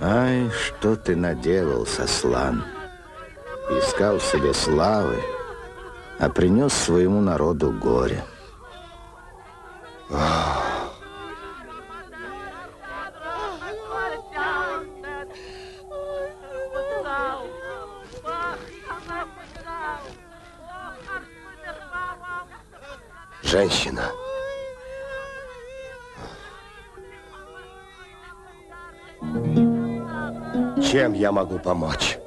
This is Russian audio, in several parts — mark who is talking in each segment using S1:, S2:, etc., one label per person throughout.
S1: Ай, что ты наделал, Сослан? Искал себе славы, а принес своему народу горе.
S2: Женщина. Чем я могу помочь?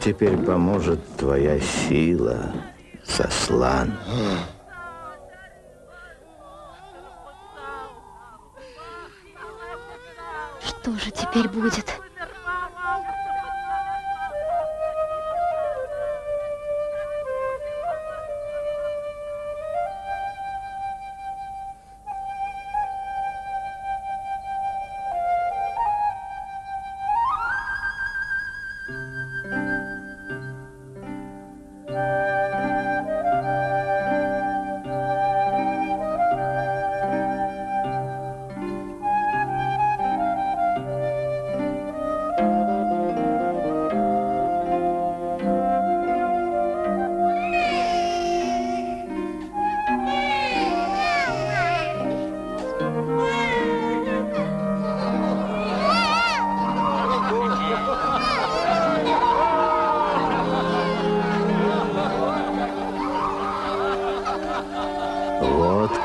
S1: Теперь поможет твоя сила, Сослан?
S3: Что же теперь будет?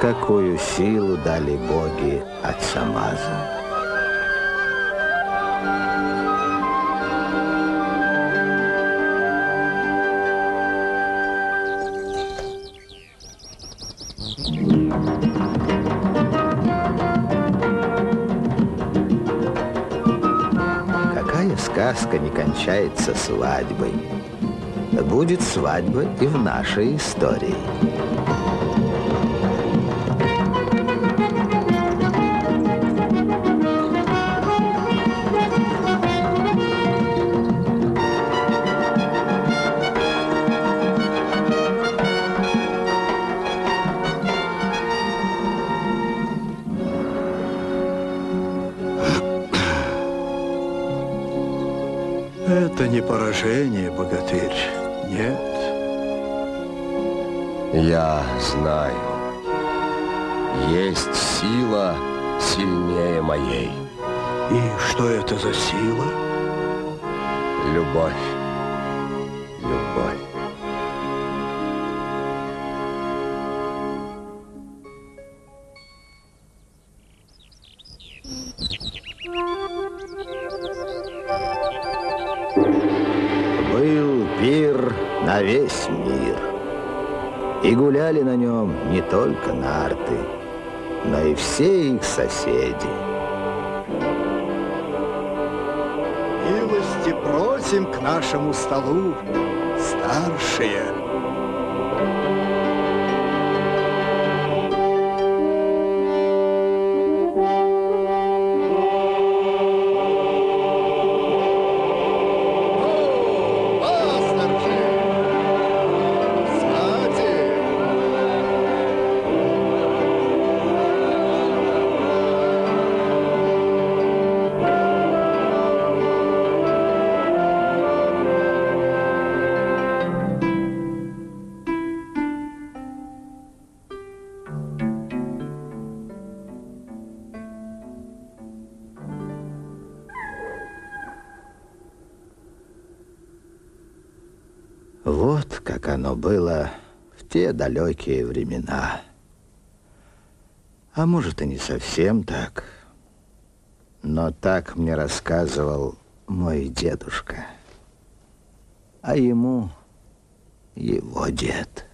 S1: Какую силу дали боги Ацамазу. Какая сказка не кончается свадьбой? Будет свадьба и в нашей истории.
S4: Это не поражение, богатырь. Нет.
S2: Я знаю. Есть сила сильнее моей.
S4: И что это за сила?
S2: Любовь.
S1: На весь мир. И гуляли на нем не только нарты, но и все их соседи.
S4: Милости просим к нашему столу, старшие.
S1: Вот как оно было в те далекие времена. А может, и не совсем так. Но так мне рассказывал мой дедушка. А ему его дед.